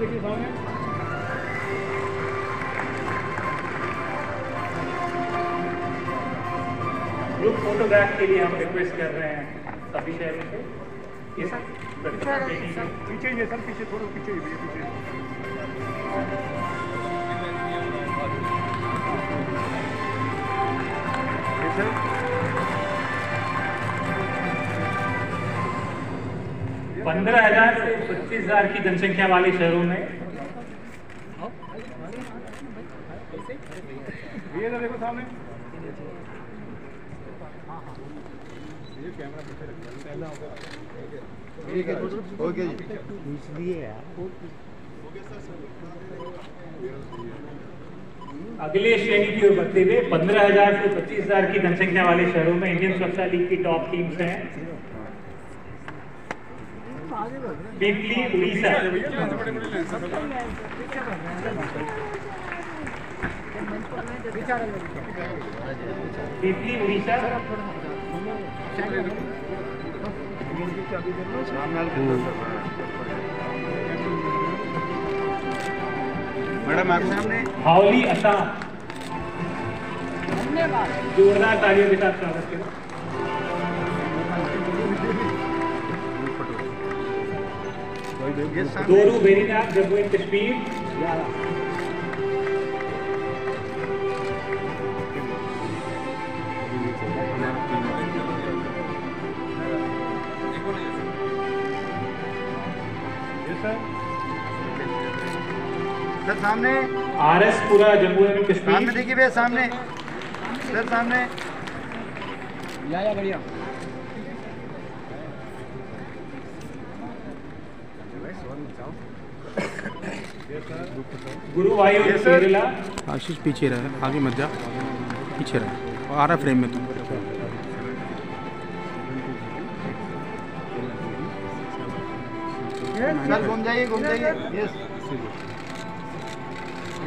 देखिए सामने group photograph के लिए हम रिक्वेस्ट कर रहे हैं सभी ये पीछे है सर पीछे थोड़ा पीछे पीछे पंद्रह हज़ार से पच्चीस हज़ार की जनसंख्या वाले शहरों में। देखो सामने। ये अगले श्रेणी की ओर बढ़ते हुए पंद्रह हज़ार से पच्चीस हज़ार की जनसंख्या वाले शहरों में इंडियन सुरक्षा लीग की टॉप टीम्स हैं। पिपली उड़ीसा पिपली उड़ीसा मैडम आपके सामने हावली असम धन्यवाद। जोरदार तालियों के साथ स्वागत करें। दोरू बेरीनाथ जम्मू एंड कश्मीर सर सामने। R S Pura Jammu and सामने कश्मीर देखिए भैया सामने। सर सामने। या या बढ़िया। Yes, आशीष पीछे रहे आगे मत जा। पीछे रहे। आ रहा फ्रेम में तुम। सर घूम जाइए घूम जाइए। यस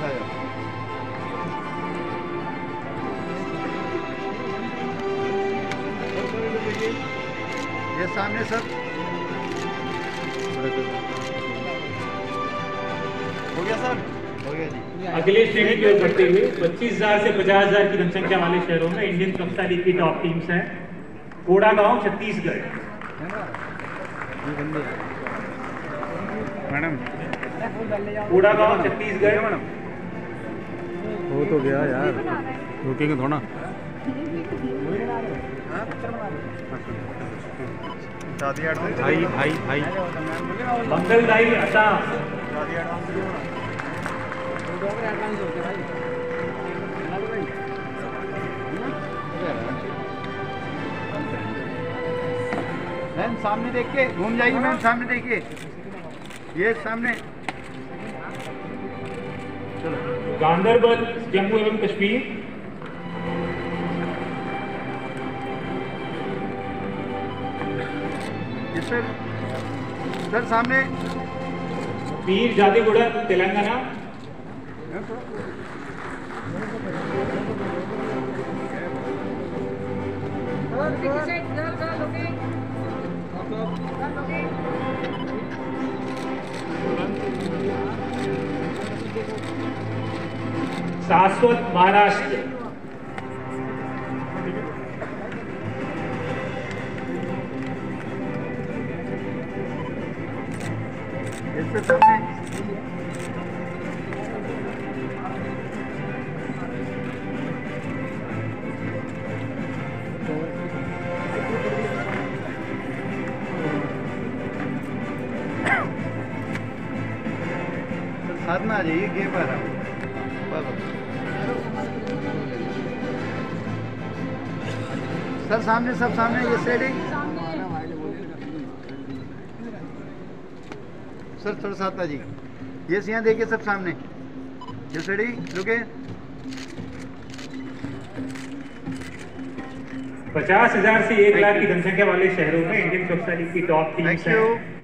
से ये सामने सर। हो गया सर? हो गया जी। अगले श्रेणी की ओर बढ़ते हुए पच्चीस हज़ार से पचास हज़ार की जनसंख्या वाले शहरों में इंडियन स्वच्छता लीग की टॉप टीम्स हैं। कोड़ा गाँव छत्तीसगढ़ मैडम। कोड़ा गाँव छत्तीसगढ़ हो तो गया यार। रुकेंगे थोड़ा भाई भाई भाई। होते भाई मैम सामने देख के घूम जाइए मैम सामने देखिए। ये सामने। गांधरबल जम्मू एवं कश्मीर। सर। सर सामने। पीर जादीगुड़ा तेलंगाना। सर महाराष्ट्र। में आ जाइए जाइए गेप आ रहा हूँ सर सामने सब सामने ये साइड सर थोड़ा सा आ जी ये सियाँ देखिए सब सामने। ये साइड रुके। पचास हज़ार से एक लाख की जनसंख्या वाले शहरों में इंडियन स्वच्छता की टॉप टीम्स Thank हैं।